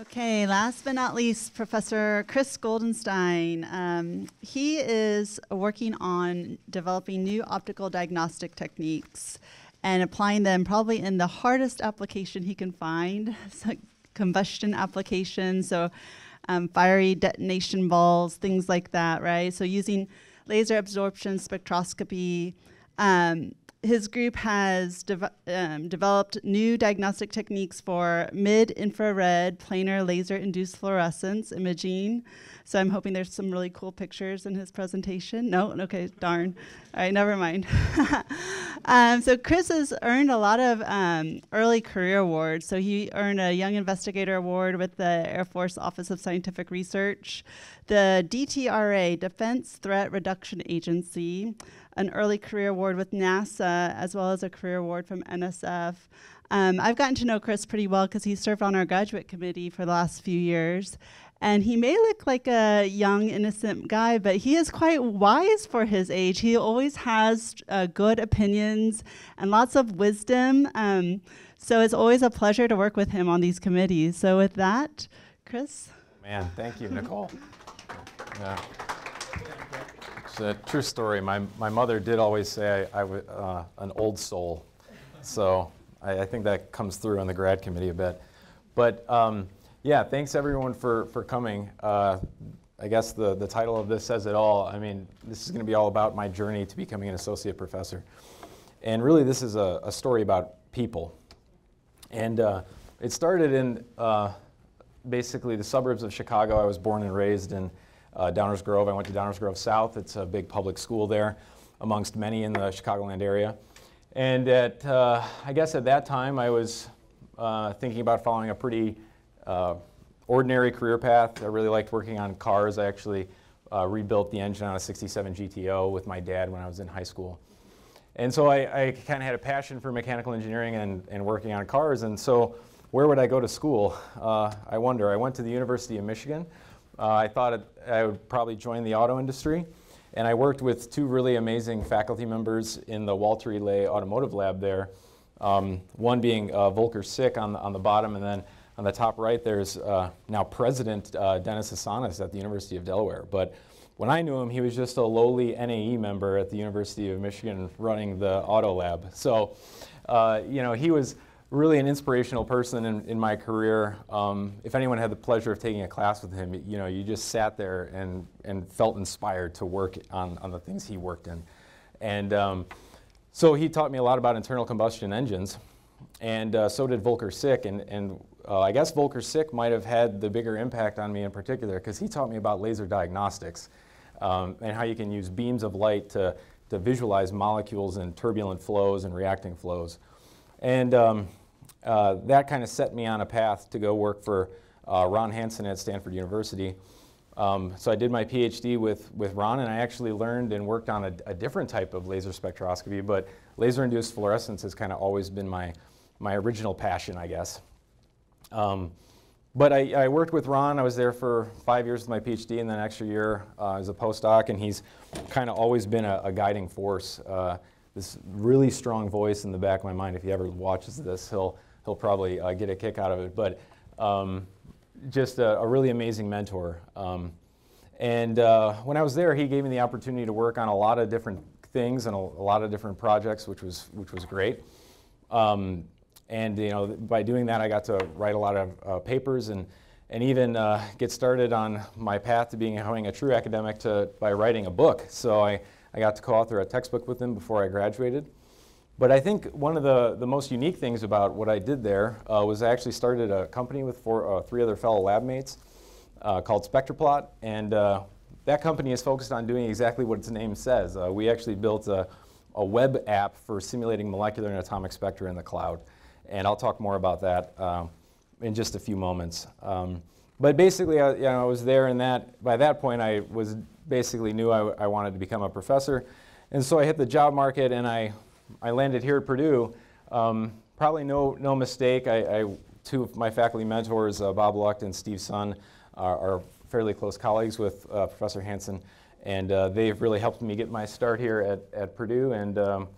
Okay, last but not least, Professor Chris Goldenstein. Um, he is working on developing new optical diagnostic techniques and applying them probably in the hardest application he can find, combustion applications, so um, fiery detonation balls, things like that, right? So using laser absorption spectroscopy. Um, his group has um, developed new diagnostic techniques for mid infrared planar laser induced fluorescence imaging. So I'm hoping there's some really cool pictures in his presentation. No? Okay, darn. All right, never mind. um, so Chris has earned a lot of um, early career awards. So he earned a Young Investigator Award with the Air Force Office of Scientific Research, the DTRA, Defense Threat Reduction Agency, an early career award with NASA, as well as a career award from NSF. Um, I've gotten to know Chris pretty well because he served on our graduate committee for the last few years. And he may look like a young, innocent guy, but he is quite wise for his age. He always has uh, good opinions and lots of wisdom. Um, so it's always a pleasure to work with him on these committees. So, with that, Chris? Man, thank you, Nicole. Yeah. It's a true story. My, my mother did always say I, I was uh, an old soul. So I, I, think that comes through on the grad committee a bit. But um, yeah, thanks everyone for, for coming. Uh, I guess the, the title of this says it all. I mean, this is going to be all about my journey to becoming an associate professor. And really, this is a, a story about people. And uh, it started in uh, basically the suburbs of Chicago. I was born and raised in uh, Downers Grove. I went to Downers Grove South. It's a big public school there, amongst many in the Chicagoland area. And at, uh, I guess at that time, I was uh, thinking about following a pretty uh, ordinary career path. I really liked working on cars. I actually uh, rebuilt the engine on a 67 GTO with my dad when I was in high school. And so I, I kind of had a passion for mechanical engineering and, and working on cars. And so where would I go to school? Uh, I wonder. I went to the University of Michigan. Uh, I thought it, I would probably join the auto industry. And I worked with two really amazing faculty members in the Walter E. Lay Automotive Lab there. Um, one being uh, Volker Sick on the, on the bottom, and then on the top right, there's uh, now President uh, Dennis Assanis at the University of Delaware. But when I knew him, he was just a lowly NAE member at the University of Michigan running the auto lab. So, uh, you know, he was really an inspirational person in, in my career. Um, if anyone had the pleasure of taking a class with him, you know, you just sat there and, and felt inspired to work on, on the things he worked in. And um, so he taught me a lot about internal combustion engines. And uh, so did Volker Sick. And, and uh, I guess Volker Sick might have had the bigger impact on me in particular because he taught me about laser diagnostics um, and how you can use beams of light to, to visualize molecules in turbulent flows and reacting flows. And um, uh, that kind of set me on a path to go work for uh, Ron Hanson at Stanford University. Um, so I did my PhD with, with Ron, and I actually learned and worked on a, a different type of laser spectroscopy, but laser-induced fluorescence has kind of always been my, my original passion, I guess. Um, but I, I, worked with Ron. I was there for five years with my PhD, and then an extra year uh, as a postdoc. And he's kind of always been a, a guiding force. Uh, this really strong voice in the back of my mind. If he ever watches this, he'll he'll probably uh, get a kick out of it. But um, just a, a, really amazing mentor. Um, and uh, when I was there, he gave me the opportunity to work on a lot of different things and a, a lot of different projects, which was which was great. Um, and you know, by doing that, I got to write a lot of uh, papers and, and even uh, get started on my path to being becoming a true academic to, by writing a book. So I, I got to co-author a textbook with him before I graduated. But I think one of the, the most unique things about what I did there uh, was I actually started a company with four, uh, three other fellow lab mates uh, called SpectraPlot. And uh, that company is focused on doing exactly what its name says. we actually built a, a web app for simulating molecular and atomic spectra in the cloud and I'll talk more about that um, in just a few moments. Um, but basically, I, you know, I was there, and that by that point, I was basically knew I, I, wanted to become a professor, and so I hit the job market, and I, I landed here at Purdue. Um, probably no, no mistake. I, I, two of my faculty mentors, uh, Bob Lucht and Steve Son, are, are fairly close colleagues with uh, Professor Hanson, and uh, they've really helped me get my start here at, at Purdue, and um,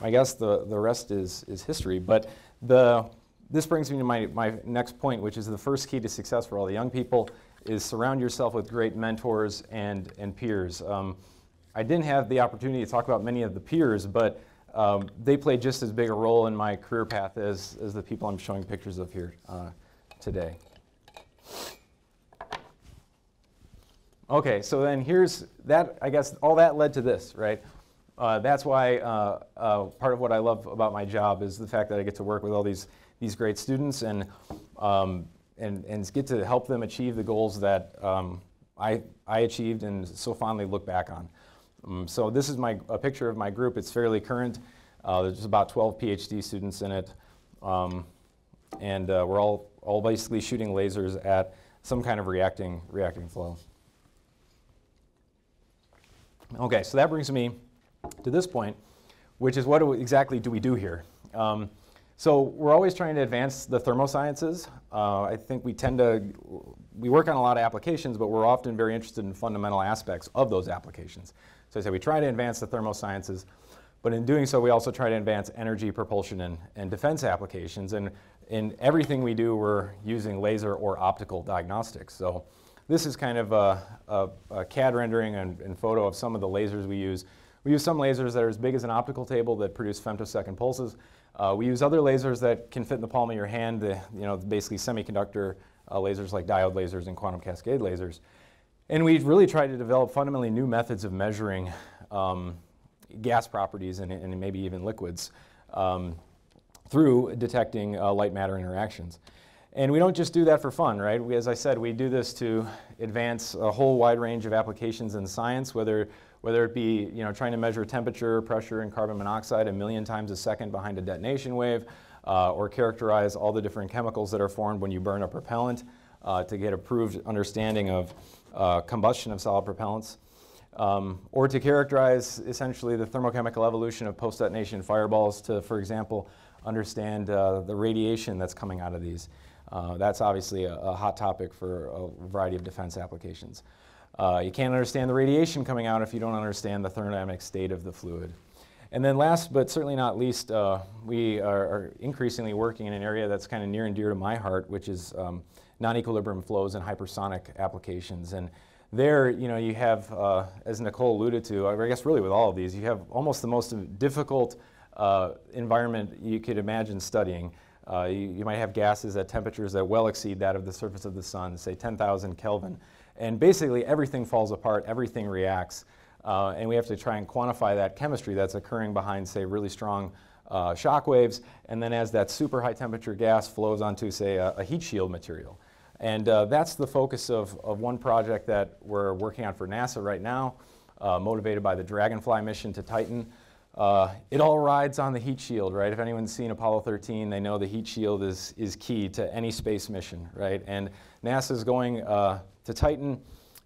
I guess the, the rest is, is history. But the, this brings me to my, my next point, which is the first key to success for all the young people is surround yourself with great mentors and, and peers. Um, I didn't have the opportunity to talk about many of the peers, but um, they played just as big a role in my career path as, as the people I'm showing pictures of here uh, today. Okay, so then here's that, I guess all that led to this, right? Uh, that's why uh, uh, part of what I love about my job is the fact that I get to work with all these, these great students and, um, and, and get to help them achieve the goals that um, I, I achieved and so fondly look back on. Um, so this is my, a picture of my group. It's fairly current. Uh, there's about 12 PhD students in it. Um, and uh, we're all, all basically shooting lasers at some kind of reacting, reacting flow. Okay, so that brings me to this point, which is what do we, exactly do we do here? Um, so we're always trying to advance the thermosciences. Uh, I think we tend to, we work on a lot of applications, but we're often very interested in fundamental aspects of those applications. So I say we try to advance the thermosciences, but in doing so, we also try to advance energy, propulsion, and, and defense applications. And in everything we do, we're using laser or optical diagnostics. So this is kind of a, a, a CAD rendering and, and, photo of some of the lasers we use. We use some lasers that are as big as an optical table that produce femtosecond pulses. Uh, we use other lasers that can fit in the palm of your hand, the, you know, basically semiconductor uh, lasers like diode lasers and quantum cascade lasers. And we've really tried to develop fundamentally new methods of measuring um, gas properties and, and, maybe even liquids um, through detecting uh, light matter interactions. And we don't just do that for fun, right? We, as I said, we do this to advance a whole wide range of applications in science, whether, whether it be you know, trying to measure temperature, pressure, and carbon monoxide a million times a second behind a detonation wave, uh, or characterize all the different chemicals that are formed when you burn a propellant uh, to get approved understanding of uh, combustion of solid propellants. Um, or to characterize essentially the thermochemical evolution of post-detonation fireballs to, for example, understand uh, the radiation that's coming out of these. Uh, that's obviously a, a, hot topic for a variety of defense applications. Uh, you can't understand the radiation coming out if you don't understand the thermodynamic state of the fluid. And then last but certainly not least, uh, we are, are, increasingly working in an area that's kind of near and dear to my heart, which is um, non-equilibrium flows and hypersonic applications. And there, you know, you have, uh, as Nicole alluded to, I guess really with all of these, you have almost the most difficult uh, environment you could imagine studying. Uh, you, you, might have gases at temperatures that well exceed that of the surface of the sun, say 10,000 Kelvin. And basically everything falls apart, everything reacts. Uh, and we have to try and quantify that chemistry that's occurring behind, say, really strong uh, shock waves. And then as that super high temperature gas flows onto, say, a, a heat shield material. And uh, that's the focus of, of one project that we're working on for NASA right now, uh, motivated by the Dragonfly mission to Titan. Uh, it all rides on the heat shield, right? If anyone's seen Apollo 13, they know the heat shield is, is key to any space mission, right? And NASA is going uh, to Titan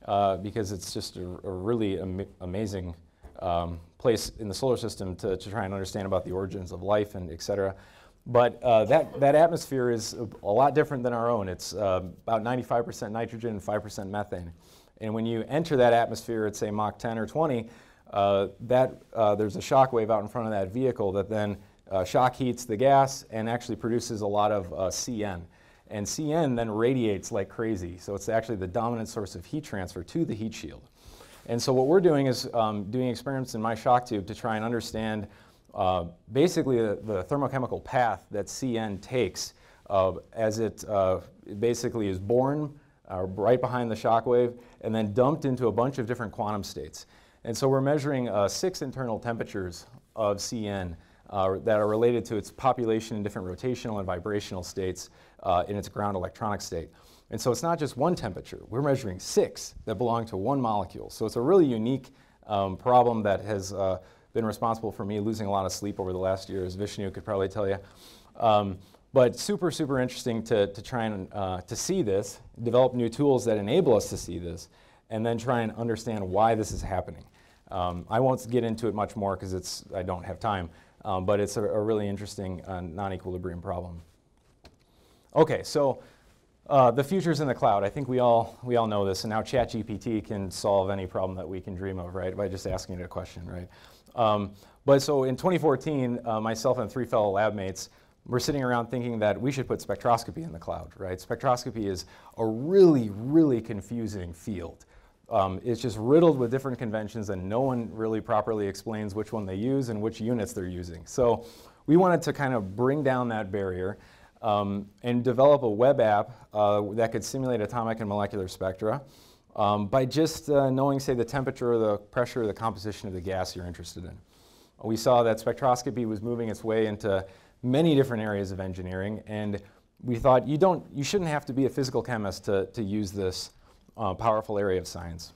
uh, because it's just a, a really am amazing um, place in the solar system to, to try and understand about the origins of life and et cetera. But uh, that, that atmosphere is a lot different than our own. It's uh, about 95% nitrogen and 5% methane. And when you enter that atmosphere at, say, Mach 10 or 20, uh, that, uh, there's a shock wave out in front of that vehicle that then shock heats the gas and actually produces a lot of CN. And CN then radiates like crazy. So it's actually the dominant source of heat transfer to the heat shield. And so what we're doing is um, doing experiments in my shock tube to try and understand uh, basically the, the, thermochemical path that CN takes uh, as it uh, basically is born uh, right behind the shock wave and then dumped into a bunch of different quantum states. And so we're measuring uh, six internal temperatures of CN uh, that are related to its population in different rotational and vibrational states uh, in its ground electronic state. And so it's not just one temperature, we're measuring six that belong to one molecule. So it's a really unique um, problem that has uh, been responsible for me losing a lot of sleep over the last year, as Vishnu could probably tell you. Um, but super, super interesting to, to try and uh, to see this, develop new tools that enable us to see this, and then try and understand why this is happening. Um, I won't get into it much more because it's I don't have time, um, but it's a, a really interesting uh, non-equilibrium problem. Okay, so uh, the future's in the cloud. I think we all we all know this, and now ChatGPT can solve any problem that we can dream of, right? By just asking it a question, right? Um, but so in 2014, uh, myself and three fellow lab mates we're sitting around thinking that we should put spectroscopy in the cloud, right? Spectroscopy is a really, really confusing field. Um, it's just riddled with different conventions and no one really properly explains which one they use and which units they're using. So we wanted to kind of bring down that barrier um, and develop a web app uh, that could simulate atomic and molecular spectra um, by just uh, knowing, say, the temperature, or the pressure, or the composition of the gas you're interested in. We saw that spectroscopy was moving its way into many different areas of engineering, and we thought you, don't, you shouldn't have to be a physical chemist to, to use this uh, powerful area of science.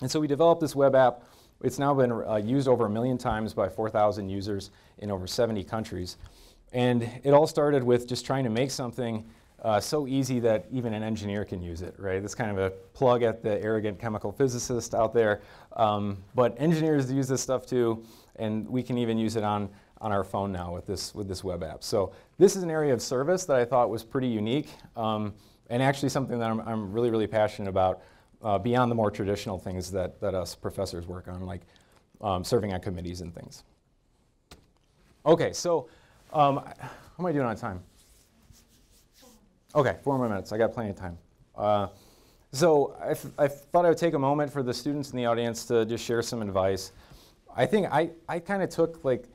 And so we developed this web app. It's now been uh, used over a million times by 4,000 users in over 70 countries. And it all started with just trying to make something uh, so easy that even an engineer can use it, right? That's kind of a plug at the arrogant chemical physicist out there. Um, but engineers use this stuff too, and we can even use it on, on our phone now with this, with this web app. So this is an area of service that I thought was pretty unique, um, and actually something that I'm, I'm really, really passionate about uh, beyond the more traditional things that, that us professors work on, like um, serving on committees and things. Okay, so um, how am I doing on time? Okay, four more minutes. I got plenty of time. Uh, so I, thought I would take a moment for the students in the audience to just share some advice. I think I, I kind of took like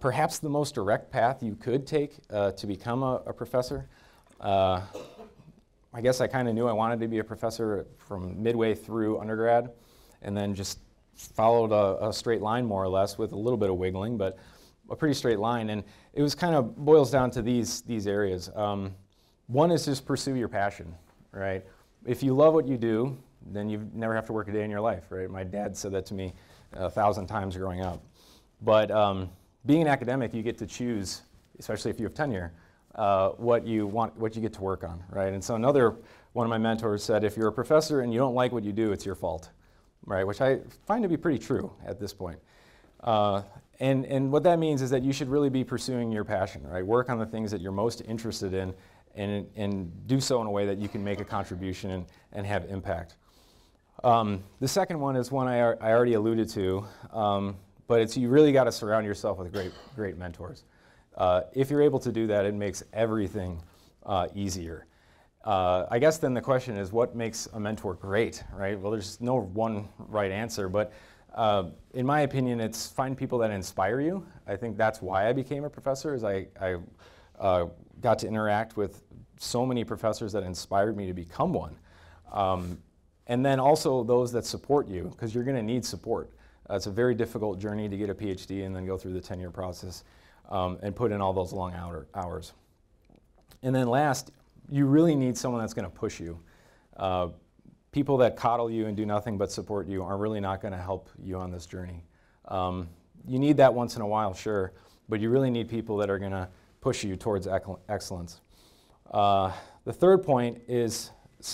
perhaps the most direct path you could take uh, to become a, a professor. Uh, I guess I kind of knew I wanted to be a professor from midway through undergrad and then just followed a, a straight line more or less with a little bit of wiggling, but a pretty straight line. And it was kind of boils down to these, these areas. Um, one is just pursue your passion, right? If you love what you do, then you never have to work a day in your life, right? My dad said that to me a thousand times growing up. But um, being an academic, you get to choose, especially if you have tenure, uh, what you want, what you get to work on, right? And so another one of my mentors said, if you're a professor and you don't like what you do, it's your fault, right? Which I find to be pretty true at this point. Uh, and, and what that means is that you should really be pursuing your passion, right? Work on the things that you're most interested in and, and do so in a way that you can make a contribution and, and have impact. Um, the second one is one I, I already alluded to, um, but it's you really got to surround yourself with great, great mentors. Uh, if you're able to do that, it makes everything uh, easier. Uh, I guess then the question is, what makes a mentor great, right? Well, there's no one right answer, but uh, in my opinion, it's find people that inspire you. I think that's why I became a professor. Is I, I uh, got to interact with so many professors that inspired me to become one, um, and then also those that support you because you're going to need support. Uh, it's a very difficult journey to get a PhD and then go through the tenure process um, and put in all those long hour, hours. And then last, you really need someone that's going to push you. Uh, people that coddle you and do nothing but support you are really not going to help you on this journey. Um, you need that once in a while, sure, but you really need people that are going to push you towards excellence. Uh, the third point is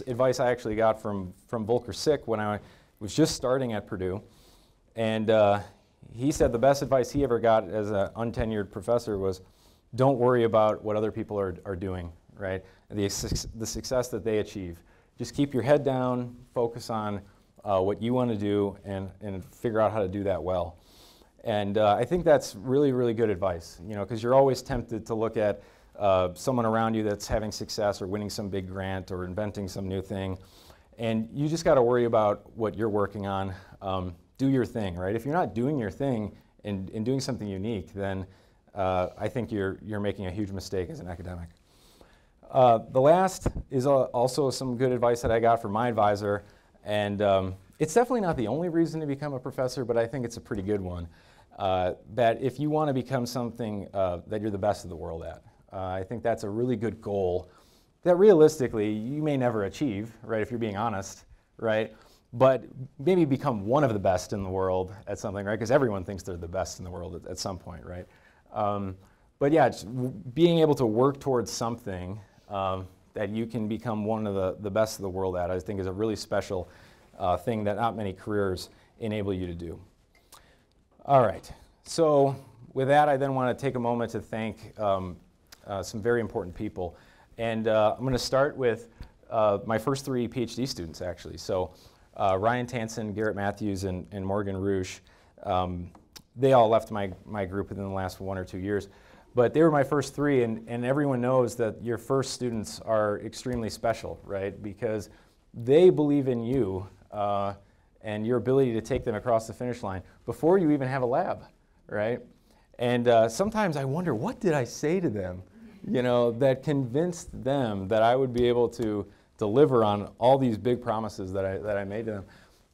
advice I actually got from, from Volker Sick when I was just starting at Purdue. And uh, he said the best advice he ever got as an untenured professor was don't worry about what other people are, are doing, right? The, the success that they achieve just keep your head down, focus on uh, what you want to do, and, and figure out how to do that well. And uh, I think that's really, really good advice, you know, because you're always tempted to look at uh, someone around you that's having success or winning some big grant or inventing some new thing. And you just got to worry about what you're working on. Um, do your thing, right? If you're not doing your thing and, and doing something unique, then uh, I think you're, you're making a huge mistake as an academic. Uh, the last is uh, also some good advice that I got from my advisor, and um, it's definitely not the only reason to become a professor, but I think it's a pretty good one. Uh, that if you want to become something uh, that you're the best of the world at, uh, I think that's a really good goal that realistically you may never achieve, right, if you're being honest, right? But maybe become one of the best in the world at something, right? Because everyone thinks they're the best in the world at, at some point, right? Um, but yeah, being able to work towards something um, that you can become one of the, the best of the world at, I think is a really special uh, thing that not many careers enable you to do. All right, so with that, I then want to take a moment to thank um, uh, some very important people. And uh, I'm going to start with uh, my first three PhD students, actually. So uh, Ryan Tancin, Garrett Mathews, and, and Morgan Ruesch, um, they all left my, my group within the last one or two years. But they were my first three, and, and everyone knows that your first students are extremely special, right? Because they believe in you uh, and your ability to take them across the finish line before you even have a lab, right? And uh, sometimes I wonder, what did I say to them, you know, that convinced them that I would be able to deliver on all these big promises that I, that I made to them.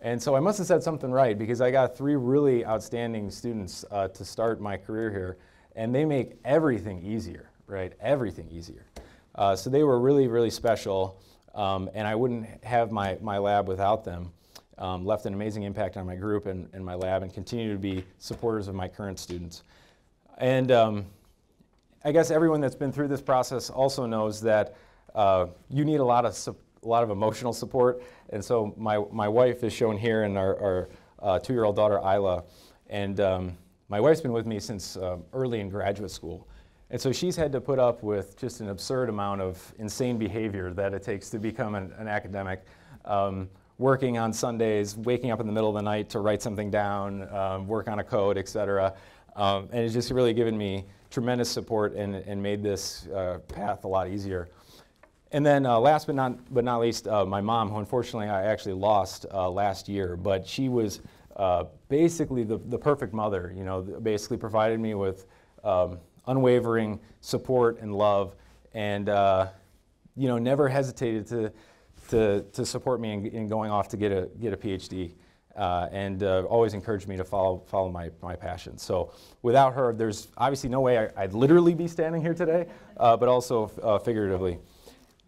And so I must have said something right because I got three really outstanding students uh, to start my career here, and they make everything easier, right? Everything easier. Uh, so they were really, really special, um, and I wouldn't have my, my lab without them. Um, left an amazing impact on my group and, and my lab, and continue to be supporters of my current students. And um, I guess everyone that's been through this process also knows that uh, you need a lot of a lot of emotional support. And so my, my wife is shown here and our, our uh, two-year-old daughter, Isla. And um, my wife's been with me since um, early in graduate school. And so she's had to put up with just an absurd amount of insane behavior that it takes to become an, an academic. Um, working on Sundays, waking up in the middle of the night to write something down, um, work on a code, et cetera. Um, and it's just really given me tremendous support and, and made this uh, path a lot easier. And then uh, last but not, but not least, uh, my mom, who unfortunately I actually lost uh, last year, but she was uh, basically the, the perfect mother, you know, basically provided me with um, unwavering support and love and, uh, you know, never hesitated to, to, to support me in, in going off to get a, get a PhD. Uh, and uh, always encouraged me to follow, follow my, my passion. So without her, there's obviously no way I, would literally be standing here today, uh, but also uh, figuratively.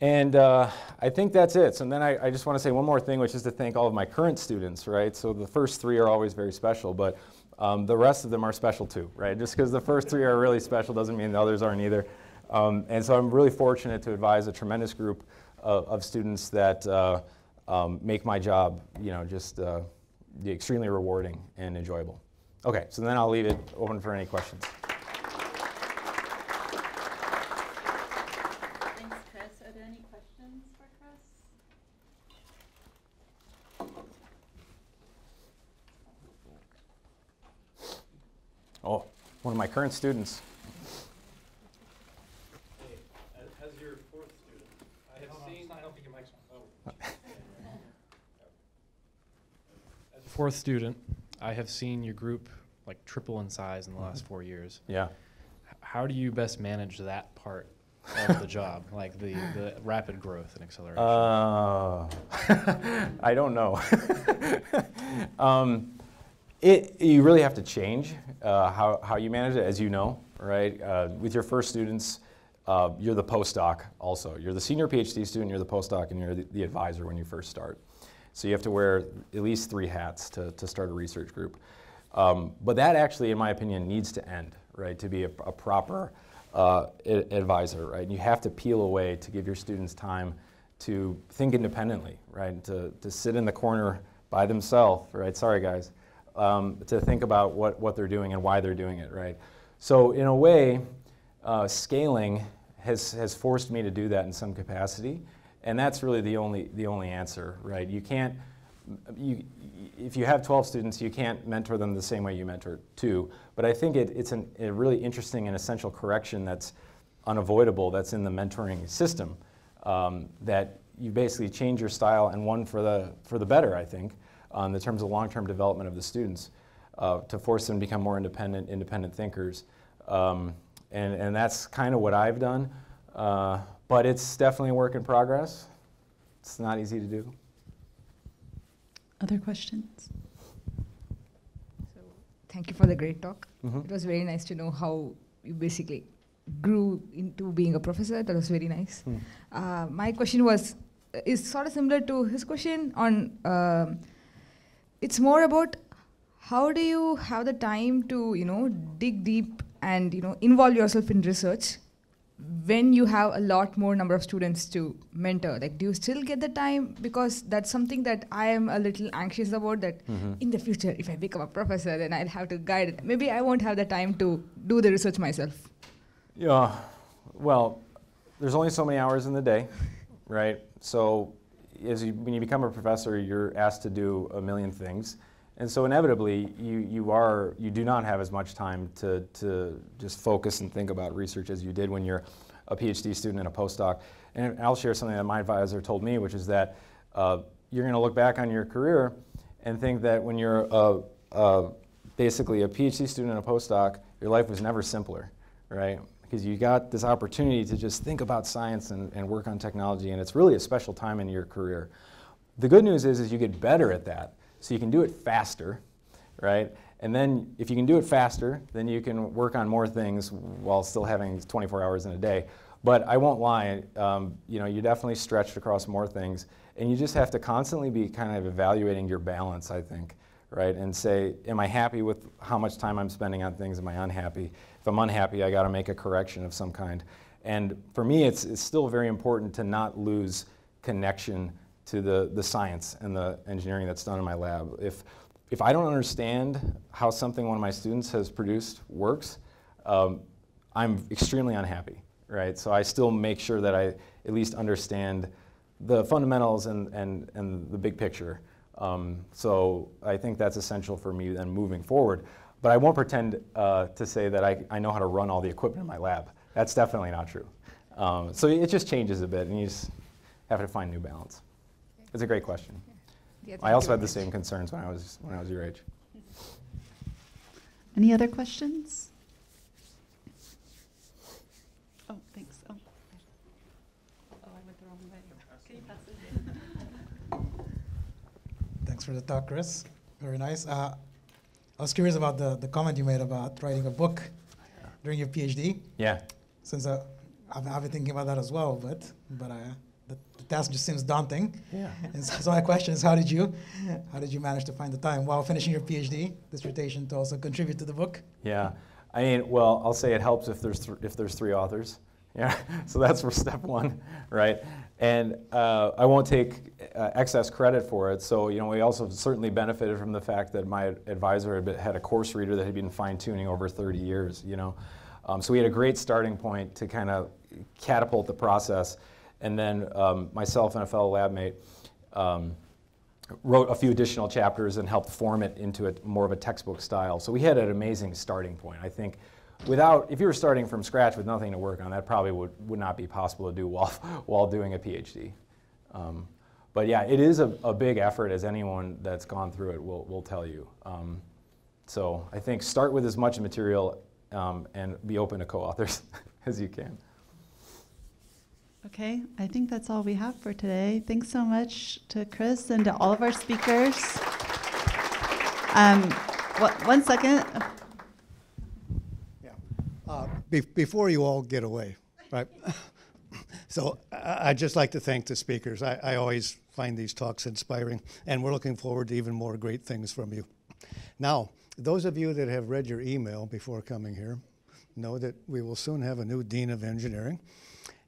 And uh, I think that's it. So then I, I just want to say one more thing, which is to thank all of my current students, right? So the first three are always very special, but um, the rest of them are special too, right? Just because the first three are really special doesn't mean the others aren't either. Um, and so I'm really fortunate to advise a tremendous group of, of students that uh, um, make my job, you know, just uh, extremely rewarding and enjoyable. Okay, so then I'll leave it open for any questions. one of my current students. as your fourth student, I have seen. I don't think your mic's on. Oh. as a fourth student, I have seen your group like triple in size in the last four years. Yeah. How do you best manage that part of the job, like the, the rapid growth and acceleration? Uh, I don't know. um, it, you really have to change uh, how, how you manage it, as you know, right? Uh, with your first students, uh, you're the postdoc also. You're the senior PhD student, you're the postdoc, and you're the, the, advisor when you first start. So you have to wear at least three hats to, to start a research group. Um, but that actually, in my opinion, needs to end, right, to be a, a proper uh, advisor, right? And you have to peel away to give your students time to think independently, right? To, to sit in the corner by themselves, right? Sorry, guys um, to think about what, what they're doing and why they're doing it, right? So in a way, uh, scaling has, has forced me to do that in some capacity, and that's really the only, the only answer, right? You can't, you, if you have 12 students, you can't mentor them the same way you mentor two, but I think it, it's an, a really interesting and essential correction that's unavoidable that's in the mentoring system, um, that you basically change your style and one for the, for the better, I think, on the terms of long-term development of the students uh, to force them to become more independent, independent thinkers. Um, and, and that's kind of what I've done. Uh, but it's definitely a work in progress. It's not easy to do. Other questions? So, thank you for the great talk. Mm -hmm. It was very nice to know how you basically grew into being a professor. That was very nice. Mm. Uh, my question was, is sort of similar to his question on um, it's more about how do you have the time to you know dig deep and you know involve yourself in research when you have a lot more number of students to mentor? Like do you still get the time? Because that's something that i am a little anxious about that mm-hmm. in the future if i become a professor then i'll have to guide it. Maybe i won't have the time to do the research myself. Yeah. Well there's only so many hours in the day right? So as you, when you become a professor, you're asked to do a million things. And so inevitably, you, you are you do not have as much time to, to just focus and think about research as you did when you're a PhD student and a postdoc. And I'll share something that my advisor told me, which is that uh, you're going to look back on your career and think that when you're a, a, basically a PhD student and a postdoc, your life was never simpler, right? Because you got this opportunity to just think about science and, and work on technology, and it's really a special time in your career. The good news is, is you get better at that, so you can do it faster, right? And then if you can do it faster, then you can work on more things while still having 24 hours in a day. But I won't lie, um, you know, you're definitely stretched across more things, and you just have to constantly be kind of evaluating your balance, I think, right? And say, am I happy with how much time I'm spending on things? Am I unhappy? If I'm unhappy, I got to make a correction of some kind. And for me, it's, it's still very important to not lose connection to the, the science and the engineering that's done in my lab. If, if I don't understand how something one of my students has produced works, um, I'm extremely unhappy right? So I still make sure that I at least understand the fundamentals and, and, and the big picture. Um, so I think that's essential for me then moving forward. But I won't pretend uh, to say that I, I know how to run all the equipment in my lab. That's definitely not true. Um, so it just changes a bit, and you just have to find new balance. It's a great question. Yeah, I also had the very same concerns when I was when I was your age. Any other questions? Oh, thanks. Oh. Oh, I went the wrong way. Can you pass it? Thanks for the talk, Chris. Very nice. Uh, I was curious about the, the comment you made about writing a book during your PhD. Yeah. Since uh, I've, I've been thinking about that as well, but but I, the, the task just seems daunting. Yeah. And so, so my question is, how did you how did you manage to find the time while finishing your PhD dissertation to also contribute to the book? Yeah, I mean, well, I'll say it helps if there's th- if there's three authors. Yeah, so that's for step one, right? And uh, I won't take uh, excess credit for it. So you know, we also certainly benefited from the fact that my advisor had, been, had a course reader that had been fine tuning over 30 years. You know, um, so we had a great starting point to kind of catapult the process. And then um, myself and a fellow lab mate. Um, wrote a few additional chapters and helped form it into a, more of a textbook style. So we had an amazing starting point. I think without, if you were starting from scratch with nothing to work on, that probably would, would not be possible to do while, while doing a PhD. Um, but yeah, it is a, a big effort, as anyone that's gone through it will, will tell you. Um, so I think start with as much material um, and be open to co-authors as you can. Okay, I think that's all we have for today. Thanks so much to Chris and to all of our speakers. Um, one second. Be- Before you all get away, right? So I- I'd just like to thank the speakers. I I always find these talks inspiring, and we're looking forward to even more great things from you. Now, those of you that have read your email before coming here know that we will soon have a new Dean of Engineering.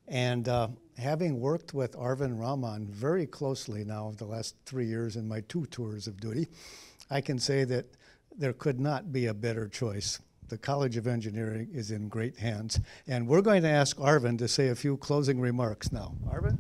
And uh, having worked with Arvind Raman very closely now the last three years in my two tours of duty, I can say that there could not be a better choice. The College of Engineering is in great hands. And we're going to ask Arvind to say a few closing remarks now. Arvind?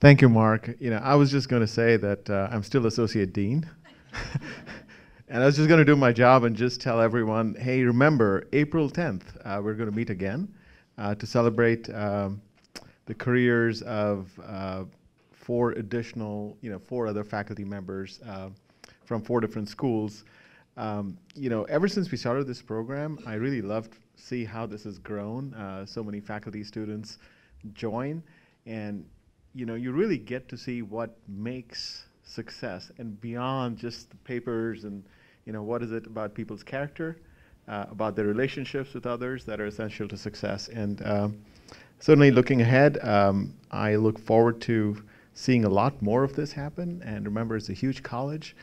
Thank you, Mark. You know, I was just going to say that uh, I'm still associate dean. and I was just going to do my job and just tell everyone, hey, remember, April 10th, uh, we're going to meet again uh, to celebrate um, the careers of uh, four additional, you know, four other faculty members uh, from four different schools. Um, you know, ever since we started this program, I really loved see how this has grown. Uh, so many faculty students join, and you know, you really get to see what makes success and beyond just the papers and, you know, what is it about people's character, uh, about their relationships with others that are essential to success. And um, certainly looking ahead, um, I look forward to seeing a lot more of this happen. And remember, it's a huge college,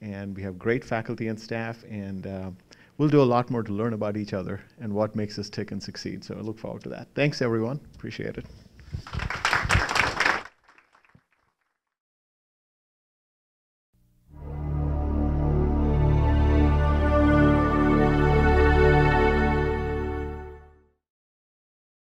and we have great faculty and staff, and uh, we'll do a lot more to learn about each other and what makes us tick and succeed. So I look forward to that. Thanks, everyone. Appreciate it.